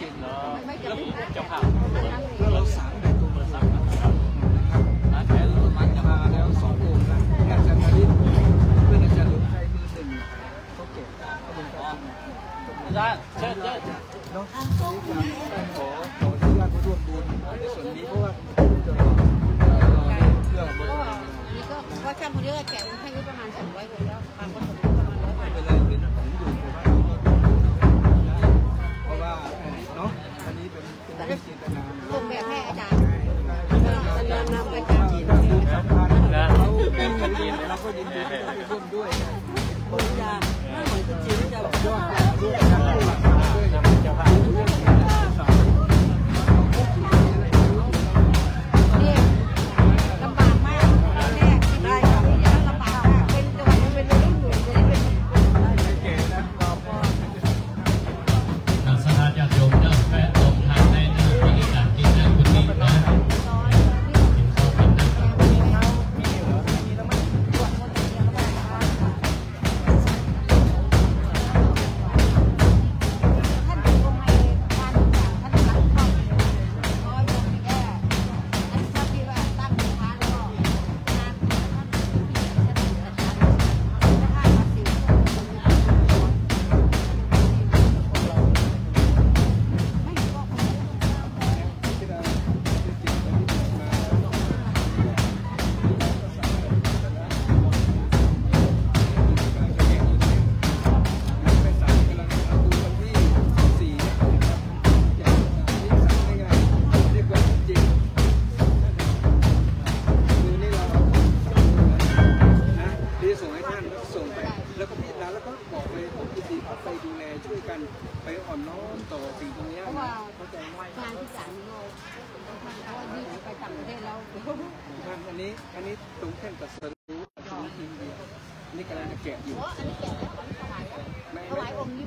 จริงเหรอแตู้จานเสั่งนาะครับแผนรมันจะมาแล้วสององค์นะอาจารย์นาริศเพื่อนาจารย์ลุงมือหนึ่งเก็บขบวนการอาจารย์เชิญเชิญน้องขอขออนุญาตร่วมบุญ ส่งแบบให้อาจารย์ ไปดูแลช่วยกันไปอ่อนน้อมต่อสิ่งตรงนี้นะเข้าใจง่ามงานที่สามเราเขาดีไปต่างประเทศแล้วอันนี้อันนี้ตรงแท่นตัดสิรู้ของอินเดียนี่กำลังแกะอยู่อันนี้แกะแล้วถวายแล้วถวายองค์นี้